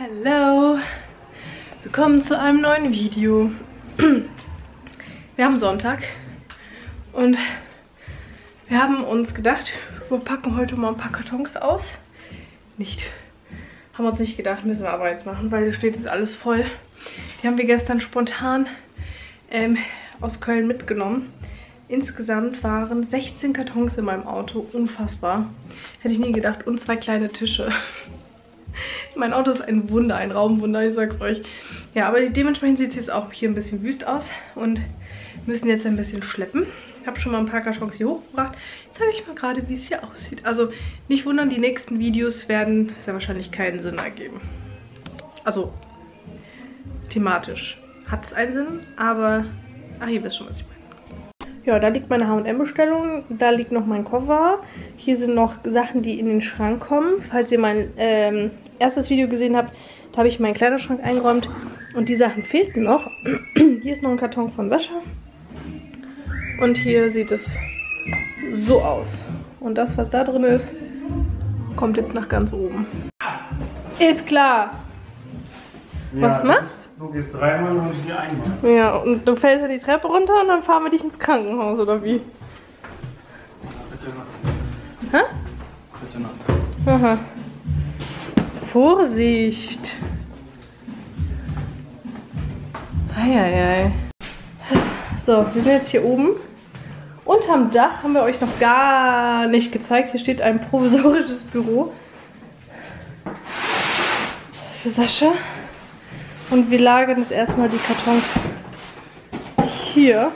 Hallo, willkommen zu einem neuen Video. Wir haben Sonntag und wir haben uns gedacht, wir packen heute mal ein paar Kartons aus. Nicht, haben uns nicht gedacht, müssen wir aber jetzt machen, weil hier steht jetzt alles voll. Die haben wir gestern spontan ähm, aus Köln mitgenommen. Insgesamt waren 16 Kartons in meinem Auto. Unfassbar. Hätte ich nie gedacht. Und zwei kleine Tische. Mein Auto ist ein Wunder, ein Raumwunder, ich sag's euch. Ja, aber dementsprechend sieht es jetzt auch hier ein bisschen wüst aus. Und müssen jetzt ein bisschen schleppen. Ich habe schon mal ein paar Kartons hier hochgebracht. Jetzt zeige ich mal gerade, wie es hier aussieht. Also nicht wundern, die nächsten Videos werden sehr wahrscheinlich keinen Sinn ergeben. Also thematisch hat es einen Sinn, aber... Ach, ihr wisst schon, was ich meine. Ja, da liegt meine H&M-Bestellung. Da liegt noch mein Koffer. Hier sind noch Sachen, die in den Schrank kommen. Falls ihr mein ähm, erstes Video gesehen habt, da habe ich meinen Kleiderschrank eingeräumt. Und die Sachen fehlten noch. hier ist noch ein Karton von Sascha. Und hier sieht es so aus. Und das, was da drin ist, kommt jetzt nach ganz oben. Ist klar. Ja, Was machst Du gehst dreimal und ich gehe einmal. Ja, und du fällst ja die Treppe runter und dann fahren wir dich ins Krankenhaus, oder wie? Bitte noch. Hä? Bitte noch. Aha. Vorsicht. Eieiei. So, wir sind jetzt hier oben. Unterm Dach haben wir euch noch gar nicht gezeigt. Hier steht ein provisorisches Büro. Für Sascha. Und wir lagern jetzt erstmal die Kartons hier.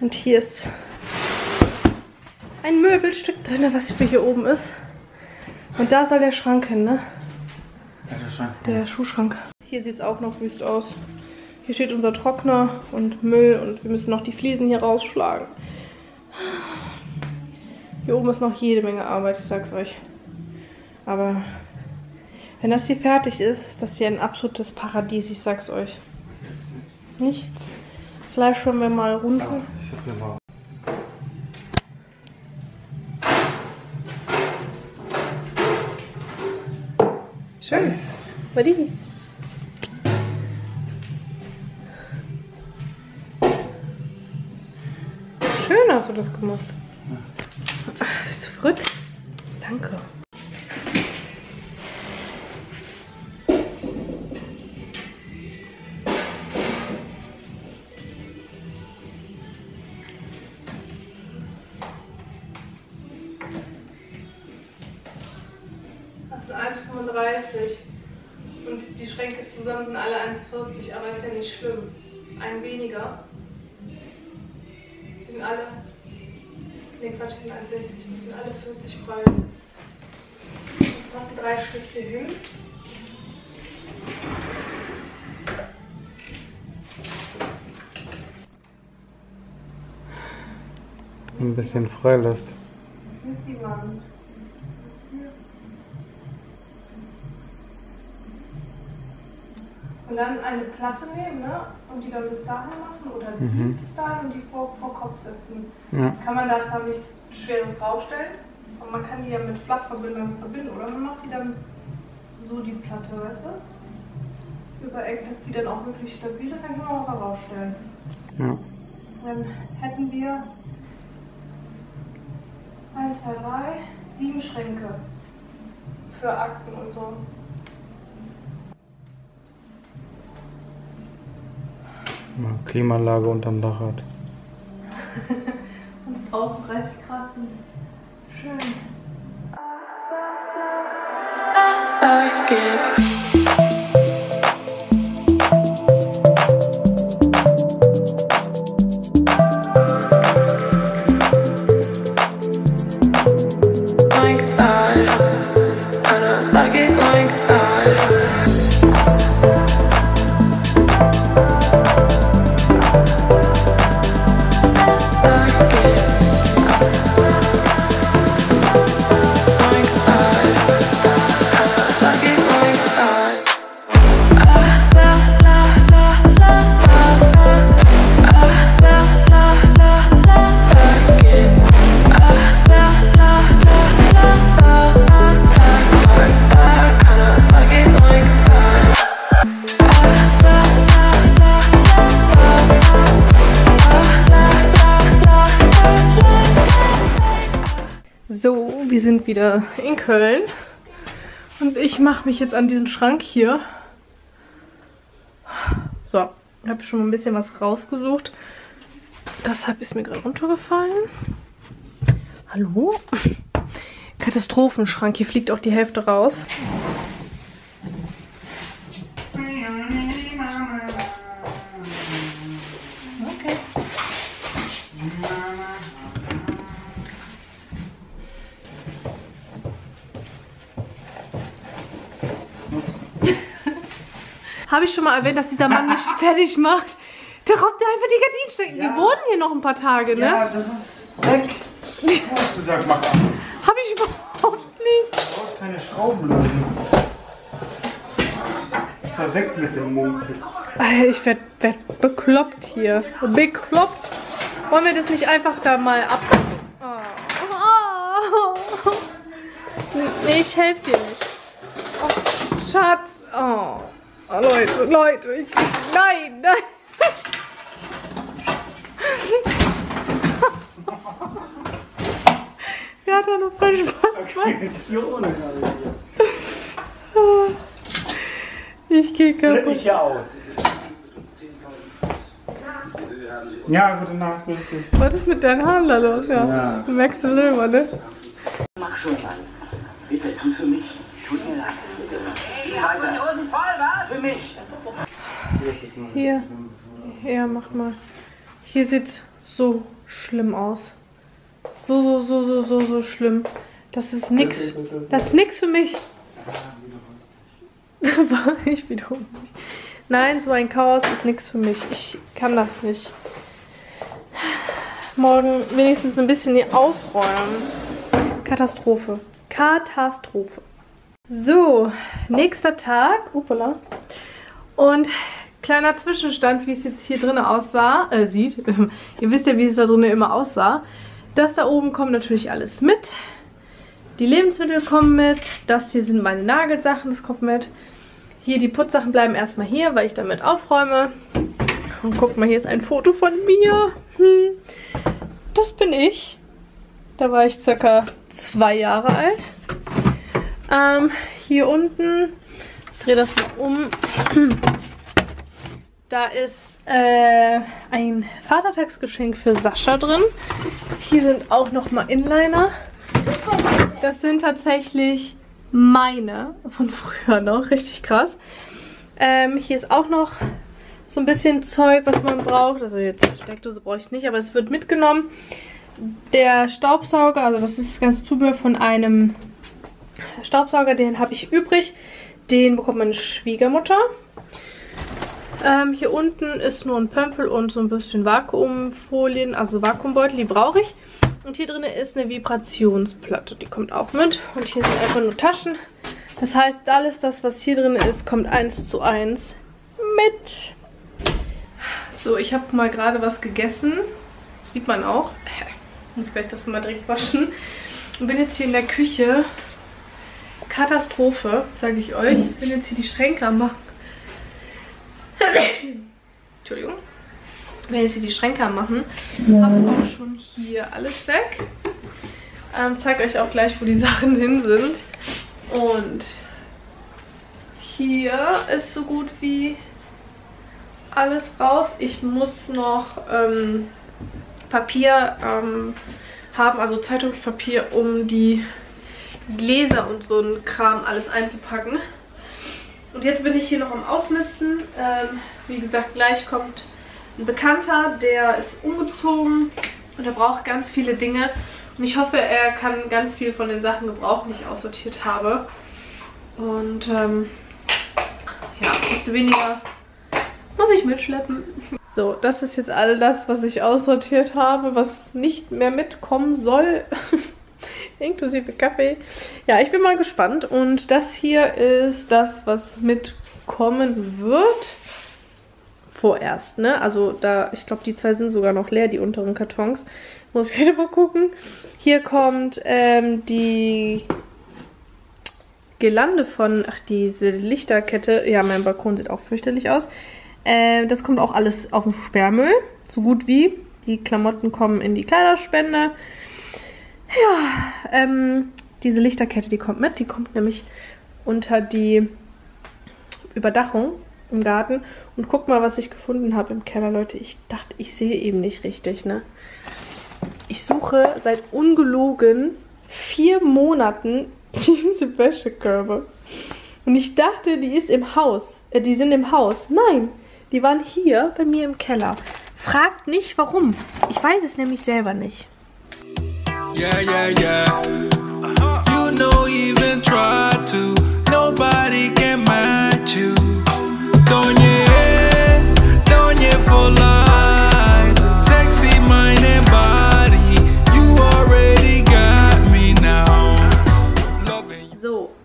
Und hier ist ein Möbelstück drin, was für hier oben ist. Und da soll der Schrank hin, ne? Ja, das scheint. Der Schuhschrank. Hier sieht es auch noch wüst aus. Hier steht unser Trockner und Müll und wir müssen noch die Fliesen hier rausschlagen. Hier oben ist noch jede Menge Arbeit, ich sag's euch. Aber wenn das hier fertig ist, ist das hier ein absolutes Paradies, ich sag's euch. Nichts. Vielleicht schauen wir mal runter. Ich hab hier mal. Schön. Paradies. Schön hast du das gemacht. Ach, Bist du verrückt? Danke. 35 und die Schränke zusammen sind alle 1,40, aber ist ja nicht schlimm. Ein weniger. Die sind alle, ne Quatsch, die sind 1,60, die sind alle 40 Ballen. Das passen drei Stück hier hin. Ein bisschen Freiluft. Das ist die Wand. Und dann eine Platte nehmen, ne? Und die dann bis dahin machen oder die Mhm. bis dahin und die vor, vor Kopf setzen. Ja. Kann man da zwar nichts Schweres draufstellen, aber man kann die ja mit Flachverbindung verbinden oder man macht die dann so die Platte, weißt du? Übereckt, dass die dann auch wirklich stabil ist, dann kann man was da draufstellen. Ja. Dann hätten wir 1, 2, 3, 7 Schränke für Akten und so. Klimaanlage unterm Dach hat. Und es draußen 30 Grad sind. Schön. like it. Wir sind wieder in Köln. Und ich mache mich jetzt an diesen Schrank hier. So, ich habe schon ein bisschen was rausgesucht. Deshalb ist mir gerade runtergefallen. Hallo? Katastrophenschrank. Hier fliegt auch die Hälfte raus. Habe ich schon mal erwähnt, dass dieser Mann mich fertig macht? Der robbt da einfach die Gardinen stecken. Wir wohnen hier noch ein paar Tage, ne? Ja, das ist weg. Du hast gesagt, mach an. Habe ich überhaupt nicht. Du brauchst keine Schrauben lösen. Verweckt mit dem. Alter, Ich werd, werd bekloppt hier. Bekloppt. Wollen wir das nicht einfach da mal ab... Oh. Oh. Nee, ich helfe dir nicht. Oh, Schatz. Oh. Oh Leute, Leute. Ich, nein, nein. Wer hat da noch voll Spaß gemacht? Ich geh Flipp kaputt. ich hier aus. Ja, gute Nacht, grüß dich. Was ist mit deinen Haaren da los? Ja. Ja. Du merkst selber, ne? Mach schon an. Bitte, tu für mich. Tut mir leid. Geh weiter. Mich. Hier. Ja, mach mal. Hier sieht's so schlimm aus. So, so, so, so, so, so schlimm. Das ist nix. Das ist nix für mich. ich wiederhole mich. Nein, so ein Chaos ist nix für mich. Ich kann das nicht. Morgen wenigstens ein bisschen hier aufräumen. Katastrophe. Katastrophe. So, nächster Tag. Upala. Und kleiner Zwischenstand, wie es jetzt hier drinnen aussah, äh, sieht. Ihr wisst ja, wie es da drinnen immer aussah. Das da oben kommt natürlich alles mit. Die Lebensmittel kommen mit. Das hier sind meine Nagelsachen, das kommt mit. Hier die Putzsachen bleiben erstmal hier, weil ich damit aufräume. Und guck mal, hier ist ein Foto von mir. Hm. Das bin ich. Da war ich circa zwei Jahre alt. Ähm, hier unten, drehe das mal um. Da ist äh, ein Vatertagsgeschenk für Sascha drin. Hier sind auch nochmal Inliner. Das sind tatsächlich meine von früher noch. Richtig krass. Ähm, hier ist auch noch so ein bisschen Zeug, was man braucht. Also jetzt Steckdose brauche ich nicht, aber es wird mitgenommen. Der Staubsauger, also das ist das ganze Zubehör von einem Staubsauger, den habe ich übrig. Den bekommt meine Schwiegermutter. Ähm, hier unten ist nur ein Pömpel und so ein bisschen Vakuumfolien, also Vakuumbeutel, die brauche ich. Und hier drin ist eine Vibrationsplatte, die kommt auch mit. Und hier sind einfach nur Taschen. Das heißt, alles das, was hier drin ist, kommt eins zu eins mit. So, ich habe mal gerade was gegessen. Sieht man auch. Ich muss gleich das mal direkt waschen. Und bin jetzt hier in der Küche. Katastrophe, sage ich euch. Ich bin jetzt hier die Schränke am machen. Entschuldigung. Ich will jetzt hier die Schränke am machen. Habe auch schon hier alles weg. Ähm, zeige euch auch gleich, wo die Sachen hin sind. Und hier ist so gut wie alles raus. Ich muss noch ähm, Papier ähm, haben, also Zeitungspapier, um die Gläser und so ein Kram alles einzupacken. Und jetzt bin ich hier noch am Ausmisten. Ähm, wie gesagt, gleich kommt ein Bekannter, der ist umgezogen und er braucht ganz viele Dinge. Und ich hoffe, er kann ganz viel von den Sachen gebrauchen, die ich aussortiert habe. Und ähm, ja, desto weniger muss ich mitschleppen. So, das ist jetzt all das, was ich aussortiert habe, was nicht mehr mitkommen soll. Inklusive Kaffee. Ja, ich bin mal gespannt. Und das hier ist das, was mitkommen wird. Vorerst, ne? Also da, ich glaube, die zwei sind sogar noch leer, die unteren Kartons. Muss ich wieder mal gucken. Hier kommt ähm, die Girlande von, ach, diese Lichterkette. Ja, mein Balkon sieht auch fürchterlich aus. Äh, das kommt auch alles auf den Sperrmüll. So gut wie. Die Klamotten kommen in die Kleiderspende. Ja, ähm, diese Lichterkette, die kommt mit. Die kommt nämlich unter die Überdachung im Garten. Und guck mal, was ich gefunden habe im Keller, Leute. Ich dachte, ich sehe eben nicht richtig, ne? Ich suche seit ungelogen vier Monaten diese Wäschekörbe. Und ich dachte, die ist im Haus. Äh, die sind im Haus. Nein, die waren hier bei mir im Keller. Fragt nicht, warum. Ich weiß es nämlich selber nicht. Yeah, yeah, yeah. You know, even try to. Nobody can match you. Don't you, don't you for life.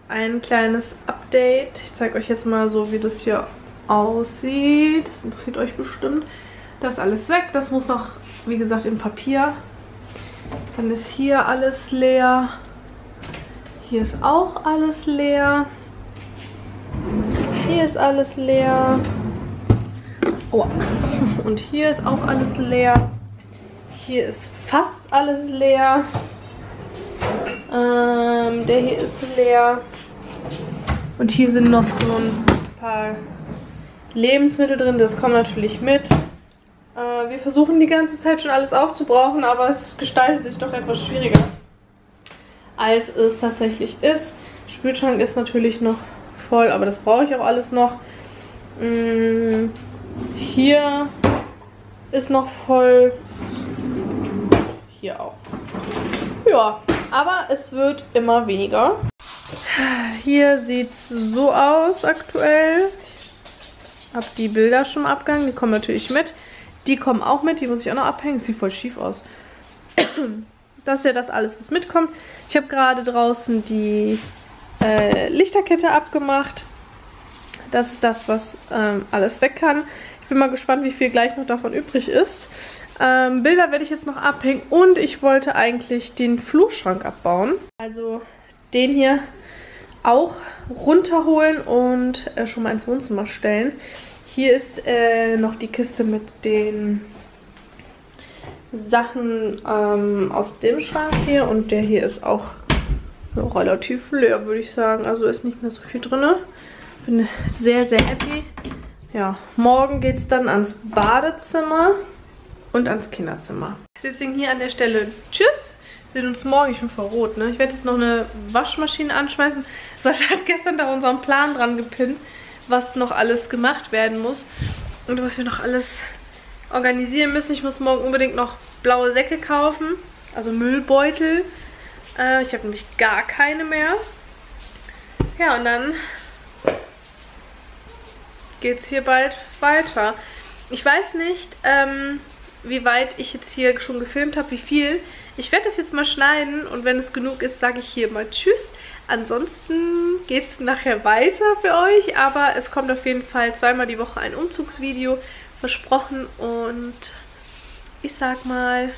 Ein kleines Update. Ich zeige euch jetzt mal so, wie das hier aussieht. Das interessiert euch bestimmt. Das ist alles weg. Das muss noch, wie gesagt, in Papier. Dann ist hier alles leer. Hier ist auch alles leer. Hier ist alles leer. Oh. Und hier ist auch alles leer. Hier ist fast alles leer. Ähm, der hier ist leer. Und hier sind noch so ein paar Lebensmittel drin. Das kommt natürlich mit. Wir versuchen die ganze Zeit schon alles aufzubrauchen, aber es gestaltet sich doch etwas schwieriger, als es tatsächlich ist. Spülschrank ist natürlich noch voll, aber das brauche ich auch alles noch. Mm, hier ist noch voll. Hier auch. Ja, aber es wird immer weniger. Hier sieht es so aus aktuell. Ich habe die Bilder schon im Abgang, die kommen natürlich mit. Die kommen auch mit, die muss ich auch noch abhängen. Sieht voll schief aus. Das ist ja das alles, was mitkommt. Ich habe gerade draußen die äh, Lichterkette abgemacht. Das ist das, was ähm, alles weg kann. Ich bin mal gespannt, wie viel gleich noch davon übrig ist. Ähm, Bilder werde ich jetzt noch abhängen und ich wollte eigentlich den Flurschrank abbauen. Also den hier auch runterholen und äh, schon mal ins Wohnzimmer stellen. Hier ist äh, noch die Kiste mit den Sachen ähm, aus dem Schrank hier und der hier ist auch relativ leer, würde ich sagen. Also ist nicht mehr so viel drin. Bin sehr, sehr happy. Ja, morgen geht es dann ans Badezimmer und ans Kinderzimmer. Deswegen hier an der Stelle Tschüss. Wir sehen uns morgen. Ich bin voll rot, ne? Ich werde jetzt noch eine Waschmaschine anschmeißen. Sascha hat gestern da unseren Plan dran gepinnt, was noch alles gemacht werden muss. Und was wir noch alles organisieren müssen. Ich muss morgen unbedingt noch blaue Säcke kaufen. Also Müllbeutel. Äh, ich habe nämlich gar keine mehr. Ja, und dann geht es hier bald weiter. Ich weiß nicht, ähm, wie weit ich jetzt hier schon gefilmt habe, wie viel. Ich werde das jetzt mal schneiden und wenn es genug ist, sage ich hier mal Tschüss. Ansonsten geht es nachher weiter für euch, aber es kommt auf jeden Fall zweimal die Woche ein Umzugsvideo versprochen und ich sag mal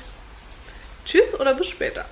Tschüss oder bis später.